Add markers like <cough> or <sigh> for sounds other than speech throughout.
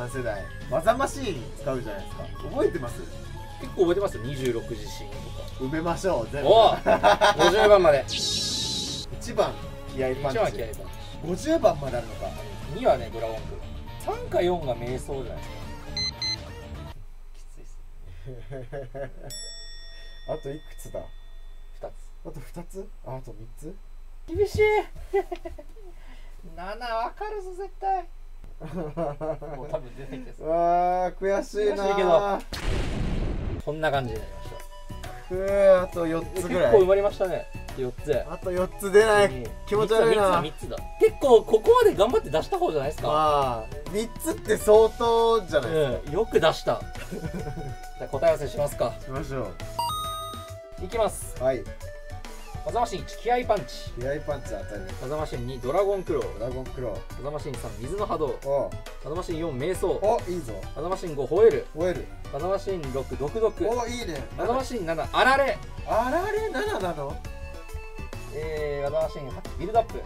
3世代。技マシーン使うじゃないですか。覚えてます？結構覚えてます？よ26自信とか。埋めましょう全部。お50番まで。1番気合パン1番は気合パン50番まであるのか。チ2はねドラゴンクロー3か4が瞑想じゃないですか。きついっす <laughs> あといくつだ？2あと2つ？ああと3つ？つ厳しい。<laughs> 7わかるぞ絶対もう多分出てきてうわー悔しいな悔しいけど。こんな感じになりましくーあと4たつぐらい。結構埋まりましたね。4つ。あと4つ出ない。うん。気持ち悪いな。3つだ3つだ。結構ここまで頑張って出した方じゃないですか。まあ3つって相当じゃないですうん。よく出した。<laughs> じゃあ答え合わせしますか。かしましょいきます。うはい技マシン1気合パンチ気合パンチ当たる技マシン2ドラゴンクロードラゴンクロ技マシン3水の波動ーお技マシン4瞑想おいいぞ技マシン5吠える吠える技マシン6毒毒おいいね技マシン7あられあられ7なのえー、技マシン8ビルドアップ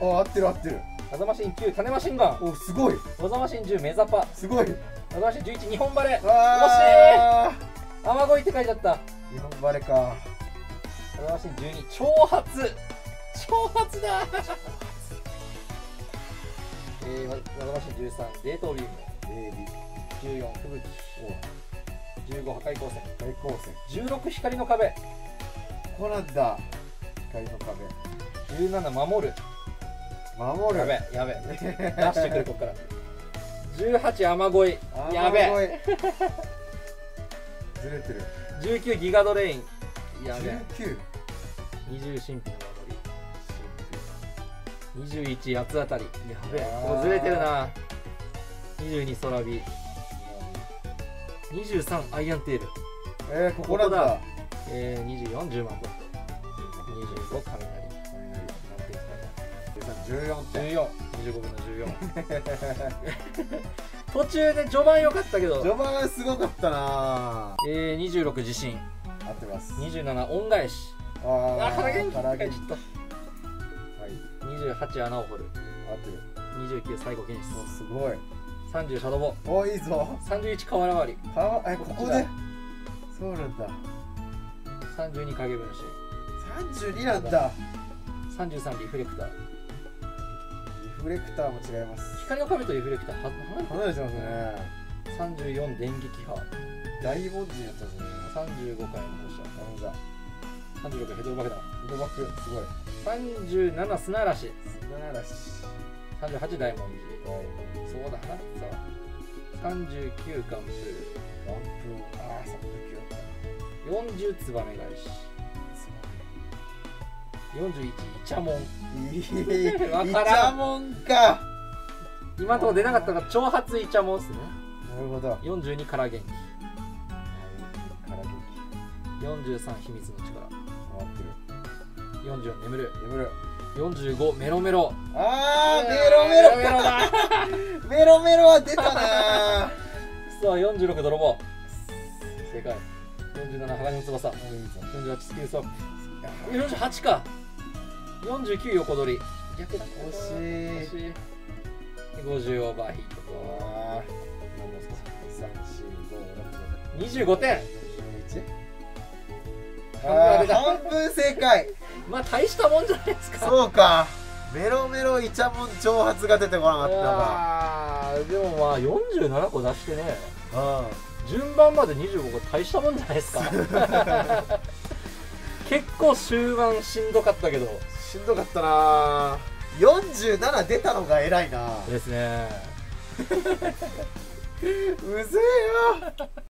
お合ってる合ってる技マシン9種マシンガンおすごい技マシン10メザパすごい技マシン11日本バレあー雨乞いって書いてあった日本バレか技マシン12挑発。挑発だ。えー、技マシン13冷凍ビーム。エビ14吹雪。15破壊光線。大光線。16光の壁。コナンだ光の17守る。壁守る。やべやべ。出してくるこっから。18雨乞い。やべ。ずれてる。19ギガドレイン。やべ。19 20神秘の守り21八つ当たり。やべあー。もうずれてるな。22空火。23アイアンテール。えー、ここだ。ここだ。えー、2410万ボット25雷。なんて言った14点。14 25分の14 <laughs> 途中で序盤良かったけど。序盤はすごかったな。えー、26自信合ってます。27恩返しああから元気から元気ちょっとはい28穴を掘る合ってる29最後現お実すごい。30シャドボ。おいいぞ。31瓦割りパワーえここで？そうなんだ。32影分子32なんだ。33リフレクター。リフレクターも違います。光の壁とリフレクター。は離れてますね。34電撃波大文字やったんですね35回の放頼んだ。射36ヘドロ爆弾井戸幕すごい。37砂嵐。砂嵐38大文はいそうだ離れてたわ39ガンプワンプーああその時だったー40ツバメ返し41イチャモン。わイチからん。ャモンか今のところ出なかったのが挑発イチャモンっすねなるほど42から元から元気43秘密の力回ってる。44眠る。眠る。45メロメロ。あーメロメロ。メロメロだ。<laughs> メロメロは出たなさあ46泥棒。正解。47鋼の翼。48スキルソップ。48か。49横取り。逆だ惜しい。惜しい50オーバーヒートあー25点。11半分正解。まあ大したもんじゃないですか。そうか。メロメロイチャモン挑発が出てこなかったあーでもまあ47個出してね。わ順番まで25個大したもんじゃないですか。<laughs> 結構終盤しんどかったけど。しんどかったな。47出たのが偉いな。ですね。<laughs> うぜえよ